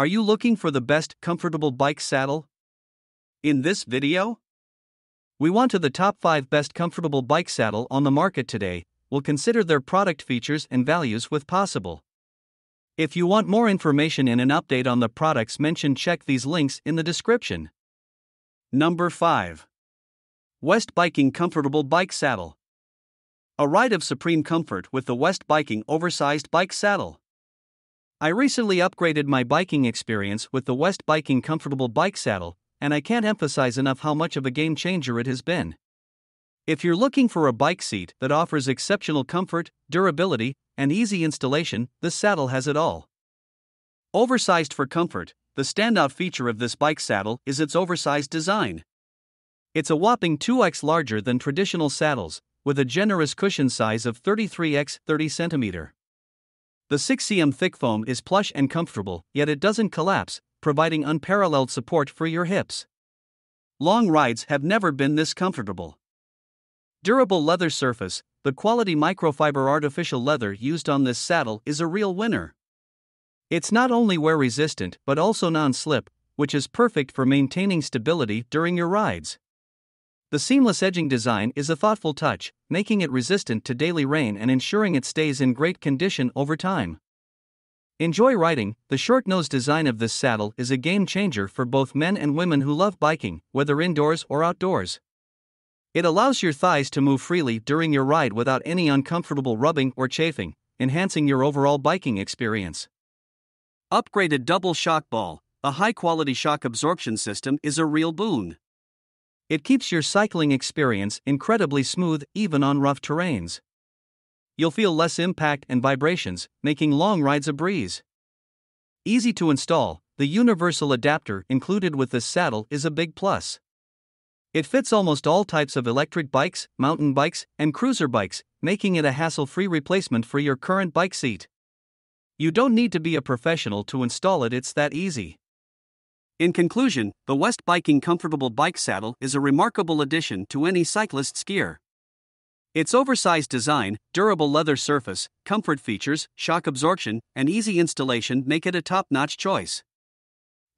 Are you looking for the best comfortable bike saddle? In this video, we want to the top 5 best comfortable bike saddle on the market today. We'll consider their product features and values with possible. If you want more information and an update on the products mentioned, check these links in the description. Number 5. West Biking Comfortable Bike Saddle. A ride of supreme comfort with the West Biking Oversized Bike Saddle. I recently upgraded my biking experience with the West Biking Comfortable Bike Saddle, and I can't emphasize enough how much of a game changer it has been. If you're looking for a bike seat that offers exceptional comfort, durability, and easy installation, this saddle has it all. Oversized for comfort, the standout feature of this bike saddle is its oversized design. It's a whopping 2x larger than traditional saddles, with a generous cushion size of 33x 30 cm. The 6cm thick foam is plush and comfortable, yet it doesn't collapse, providing unparalleled support for your hips. Long rides have never been this comfortable. Durable leather surface, the quality microfiber artificial leather used on this saddle is a real winner. It's not only wear resistant but also non slip, which is perfect for maintaining stability during your rides. The seamless edging design is a thoughtful touch, making it resistant to daily rain and ensuring it stays in great condition over time. Enjoy riding. The short nose design of this saddle is a game changer for both men and women who love biking, whether indoors or outdoors. It allows your thighs to move freely during your ride without any uncomfortable rubbing or chafing, enhancing your overall biking experience. Upgraded double shock ball, a high quality shock absorption system, is a real boon. It keeps your cycling experience incredibly smooth even on rough terrains. You'll feel less impact and vibrations, making long rides a breeze. Easy to install, the universal adapter included with this saddle is a big plus. It fits almost all types of electric bikes, mountain bikes, and cruiser bikes, making it a hassle free replacement for your current bike seat. You don't need to be a professional to install it, it's that easy. In conclusion, the West Biking Comfortable Bike Saddle is a remarkable addition to any cyclist's gear. Its oversized design, durable leather surface, comfort features, shock absorption, and easy installation make it a top notch choice.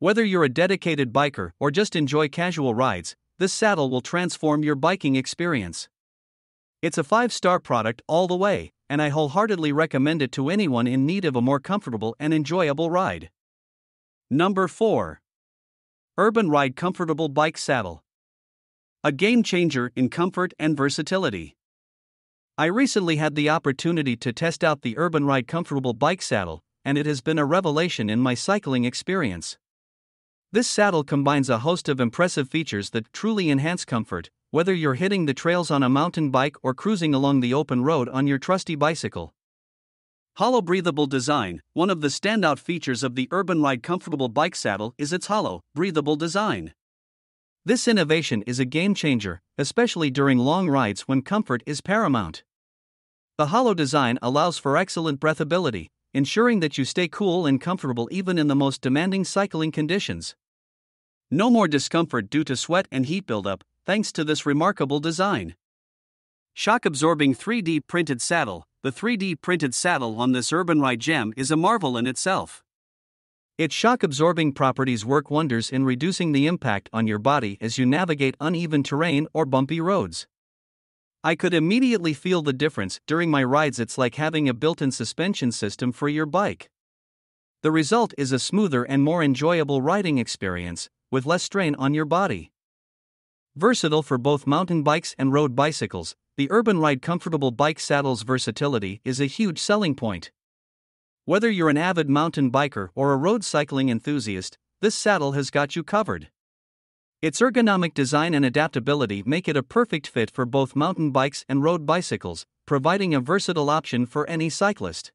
Whether you're a dedicated biker or just enjoy casual rides, this saddle will transform your biking experience. It's a five star product all the way, and I wholeheartedly recommend it to anyone in need of a more comfortable and enjoyable ride. Number 4. Urban Ride Comfortable Bike Saddle. A game changer in comfort and versatility. I recently had the opportunity to test out the Urban Ride Comfortable Bike Saddle, and it has been a revelation in my cycling experience. This saddle combines a host of impressive features that truly enhance comfort, whether you're hitting the trails on a mountain bike or cruising along the open road on your trusty bicycle. Hollow breathable design One of the standout features of the Urban Ride comfortable bike saddle is its hollow, breathable design. This innovation is a game changer, especially during long rides when comfort is paramount. The hollow design allows for excellent breathability, ensuring that you stay cool and comfortable even in the most demanding cycling conditions. No more discomfort due to sweat and heat buildup, thanks to this remarkable design. Shock absorbing 3D printed saddle the 3D printed saddle on this Urban Ride gem is a marvel in itself. Its shock absorbing properties work wonders in reducing the impact on your body as you navigate uneven terrain or bumpy roads. I could immediately feel the difference during my rides. It's like having a built in suspension system for your bike. The result is a smoother and more enjoyable riding experience, with less strain on your body. Versatile for both mountain bikes and road bicycles, the Urban Ride Comfortable Bike Saddle's versatility is a huge selling point. Whether you're an avid mountain biker or a road cycling enthusiast, this saddle has got you covered. Its ergonomic design and adaptability make it a perfect fit for both mountain bikes and road bicycles, providing a versatile option for any cyclist.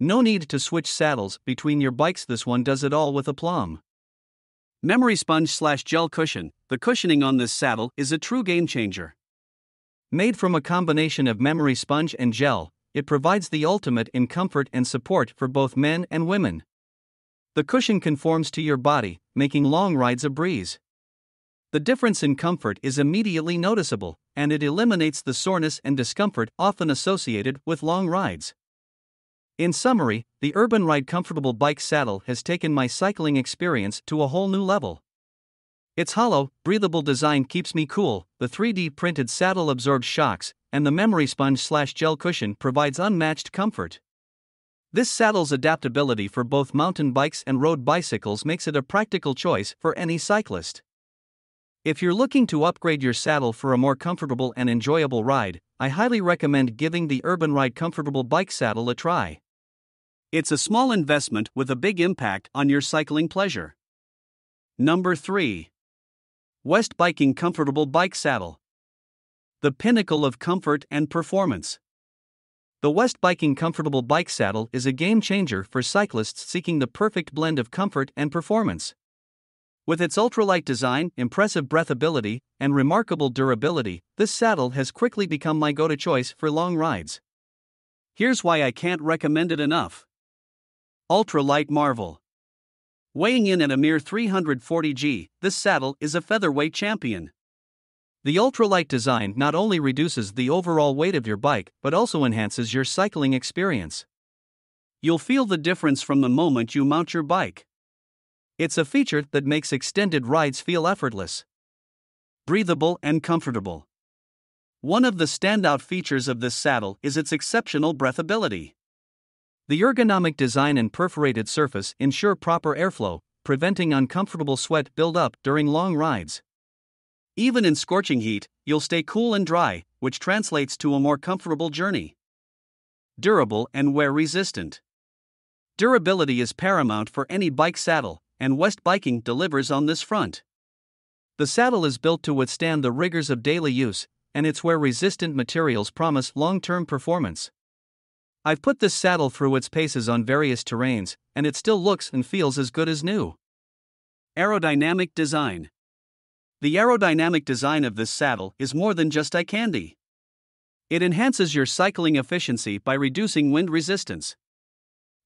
No need to switch saddles between your bikes, this one does it all with aplomb. Memory sponge slash gel cushion the cushioning on this saddle is a true game changer. Made from a combination of memory sponge and gel, it provides the ultimate in comfort and support for both men and women. The cushion conforms to your body, making long rides a breeze. The difference in comfort is immediately noticeable, and it eliminates the soreness and discomfort often associated with long rides. In summary, the Urban Ride Comfortable Bike Saddle has taken my cycling experience to a whole new level. Its hollow, breathable design keeps me cool, the 3D printed saddle absorbs shocks, and the memory sponge slash gel cushion provides unmatched comfort. This saddle's adaptability for both mountain bikes and road bicycles makes it a practical choice for any cyclist. If you're looking to upgrade your saddle for a more comfortable and enjoyable ride, I highly recommend giving the Urban Ride Comfortable Bike Saddle a try. It's a small investment with a big impact on your cycling pleasure. Number 3. West Biking Comfortable Bike Saddle. The pinnacle of comfort and performance. The West Biking Comfortable Bike Saddle is a game changer for cyclists seeking the perfect blend of comfort and performance. With its ultralight design, impressive breathability, and remarkable durability, this saddle has quickly become my go to choice for long rides. Here's why I can't recommend it enough Ultralight Marvel. Weighing in at a mere 340 g, this saddle is a featherweight champion. The ultralight design not only reduces the overall weight of your bike but also enhances your cycling experience. You'll feel the difference from the moment you mount your bike. It's a feature that makes extended rides feel effortless, breathable, and comfortable. One of the standout features of this saddle is its exceptional breathability. The ergonomic design and perforated surface ensure proper airflow, preventing uncomfortable sweat buildup during long rides. Even in scorching heat, you'll stay cool and dry, which translates to a more comfortable journey. Durable and wear resistant. Durability is paramount for any bike saddle, and West Biking delivers on this front. The saddle is built to withstand the rigors of daily use, and its wear resistant materials promise long term performance. I've put this saddle through its paces on various terrains, and it still looks and feels as good as new. Aerodynamic Design The aerodynamic design of this saddle is more than just eye candy. It enhances your cycling efficiency by reducing wind resistance.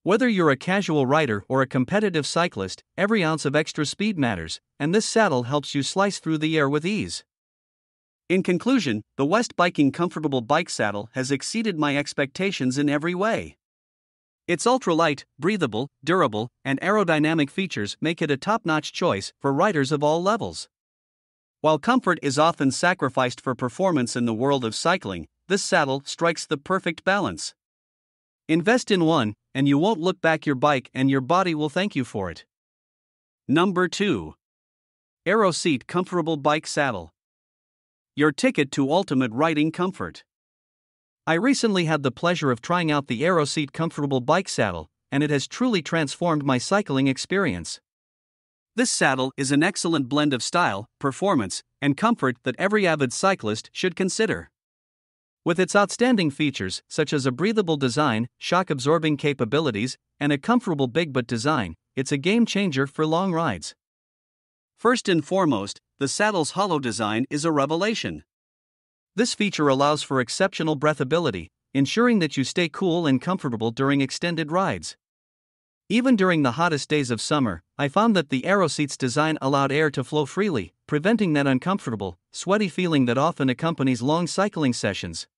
Whether you're a casual rider or a competitive cyclist, every ounce of extra speed matters, and this saddle helps you slice through the air with ease. In conclusion, the West Biking Comfortable Bike Saddle has exceeded my expectations in every way. Its ultralight, breathable, durable, and aerodynamic features make it a top notch choice for riders of all levels. While comfort is often sacrificed for performance in the world of cycling, this saddle strikes the perfect balance. Invest in one, and you won't look back your bike and your body will thank you for it. Number 2. Aero Seat Comfortable Bike Saddle. Your ticket to ultimate riding comfort. I recently had the pleasure of trying out the Aeroseat comfortable bike saddle, and it has truly transformed my cycling experience. This saddle is an excellent blend of style, performance, and comfort that every avid cyclist should consider. With its outstanding features, such as a breathable design, shock absorbing capabilities, and a comfortable big butt design, it's a game changer for long rides. First and foremost, the saddle's hollow design is a revelation. This feature allows for exceptional breathability, ensuring that you stay cool and comfortable during extended rides. Even during the hottest days of summer, I found that the Aero seat's design allowed air to flow freely, preventing that uncomfortable, sweaty feeling that often accompanies long cycling sessions.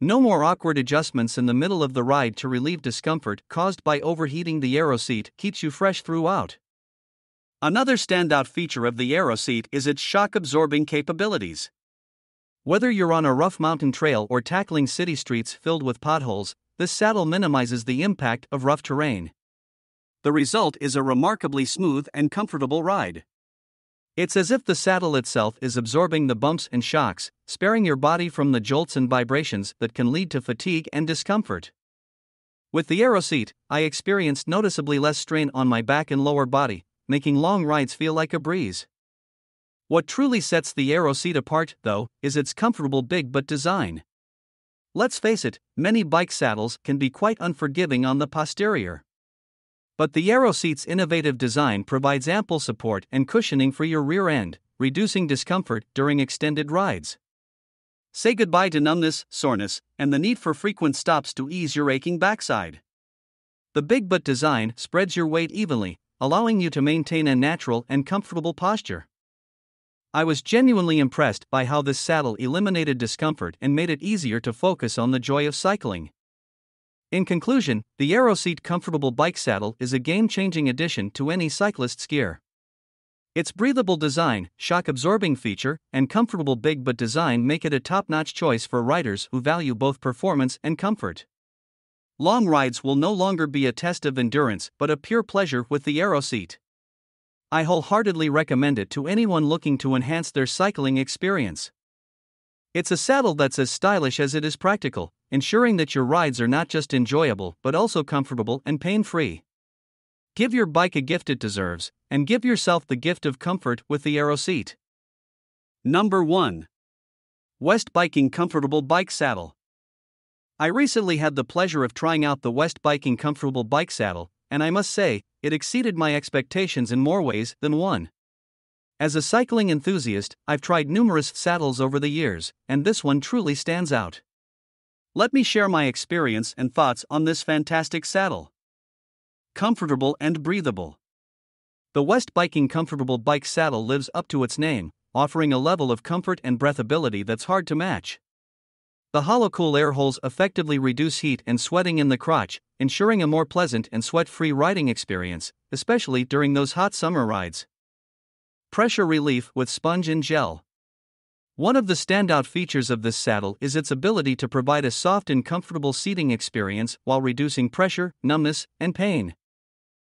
No more awkward adjustments in the middle of the ride to relieve discomfort caused by overheating. The Aero seat keeps you fresh throughout. Another standout feature of the Aeroseat is its shock absorbing capabilities. Whether you're on a rough mountain trail or tackling city streets filled with potholes, this saddle minimizes the impact of rough terrain. The result is a remarkably smooth and comfortable ride. It's as if the saddle itself is absorbing the bumps and shocks, sparing your body from the jolts and vibrations that can lead to fatigue and discomfort. With the Aeroseat, I experienced noticeably less strain on my back and lower body, making long rides feel like a breeze. What truly sets the Aero seat apart, though, is its comfortable big butt design. Let's face it, many bike saddles can be quite unforgiving on the posterior. But the Aero seat's innovative design provides ample support and cushioning for your rear end, reducing discomfort during extended rides. Say goodbye to numbness, soreness, and the need for frequent stops to ease your aching backside. The big butt design spreads your weight evenly, allowing you to maintain a natural and comfortable posture. I was genuinely impressed by how this saddle eliminated discomfort and made it easier to focus on the joy of cycling. In conclusion, the Aeroseat comfortable bike saddle is a game changing addition to any cyclist's gear. Its breathable design, shock absorbing feature, and comfortable big butt design make it a top notch choice for riders who value both performance and comfort. Long rides will no longer be a test of endurance but a pure pleasure with the Aeroseat. I wholeheartedly recommend it to anyone looking to enhance their cycling experience. It's a saddle that's as stylish as it is practical, ensuring that your rides are not just enjoyable but also comfortable and pain free. Give your bike a gift it deserves, and give yourself the gift of comfort with the Aeroseat. Number 1. West Biking Comfortable Bike Saddle. I recently had the pleasure of trying out the West Biking Comfortable Bike Saddle, and I must say, it exceeded my expectations in more ways than one. As a cycling enthusiast, I've tried numerous saddles over the years, and this one truly stands out. Let me share my experience and thoughts on this fantastic saddle comfortable and breathable. The West Biking Comfortable Bike Saddle lives up to its name, offering a level of comfort and breathability that's hard to match. The hollow-cool air holes effectively reduce heat and sweating in the crotch, ensuring a more pleasant and sweat-free riding experience, especially during those hot summer rides. Pressure relief with sponge and gel. One of the standout features of this saddle is its ability to provide a soft and comfortable seating experience while reducing pressure, numbness, and pain.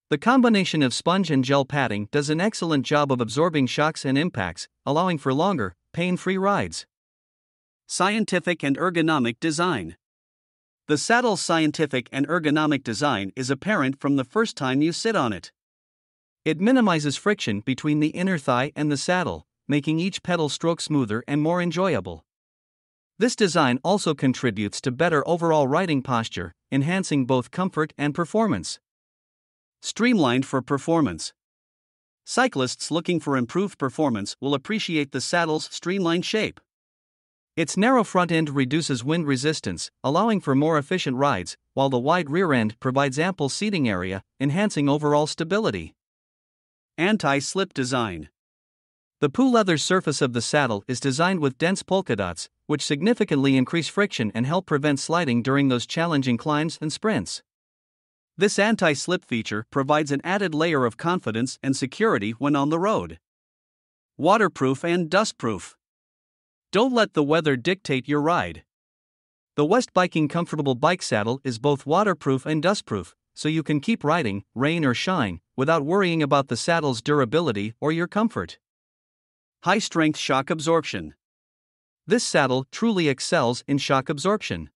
The combination of sponge and gel padding does an excellent job of absorbing shocks and impacts, allowing for longer, pain free rides. Scientific and ergonomic design. The saddle's scientific and ergonomic design is apparent from the first time you sit on it. It minimizes friction between the inner thigh and the saddle, making each pedal stroke smoother and more enjoyable. This design also contributes to better overall riding posture, enhancing both comfort and performance. Streamlined for performance. Cyclists looking for improved performance will appreciate the saddle's streamlined shape. Its narrow front end reduces wind resistance, allowing for more efficient rides, while the wide rear end provides ample seating area, enhancing overall stability. Anti slip design. The PU leather surface of the saddle is designed with dense polka dots, which significantly increase friction and help prevent sliding during those challenging climbs and sprints. This anti slip feature provides an added layer of confidence and security when on the road. Waterproof and dustproof. Don't let the weather dictate your ride. The West Biking Comfortable Bike Saddle is both waterproof and dustproof, so you can keep riding, rain or shine, without worrying about the saddle's durability or your comfort. High strength shock absorption. This saddle truly excels in shock absorption.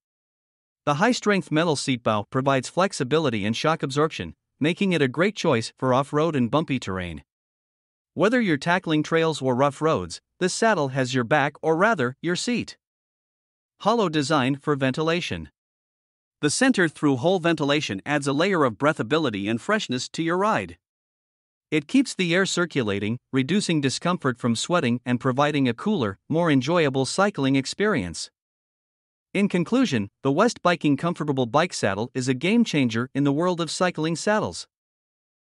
The high strength metal seat bow provides flexibility and shock absorption, making it a great choice for off road and bumpy terrain. Whether you're tackling trails or rough roads, this saddle has your back or rather, your seat. Hollow design for ventilation. The center through hole ventilation adds a layer of breathability and freshness to your ride. It keeps the air circulating, reducing discomfort from sweating and providing a cooler, more enjoyable cycling experience. In conclusion, the West Biking Comfortable Bike Saddle is a game changer in the world of cycling saddles.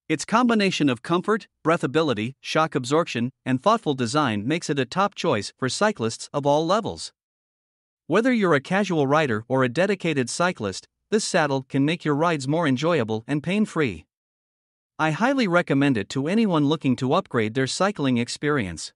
Its combination of comfort, breathability, shock absorption, and thoughtful design makes it a top choice for cyclists of all levels. Whether you're a casual rider or a dedicated cyclist, this saddle can make your rides more enjoyable and pain free. I highly recommend it to anyone looking to upgrade their cycling experience.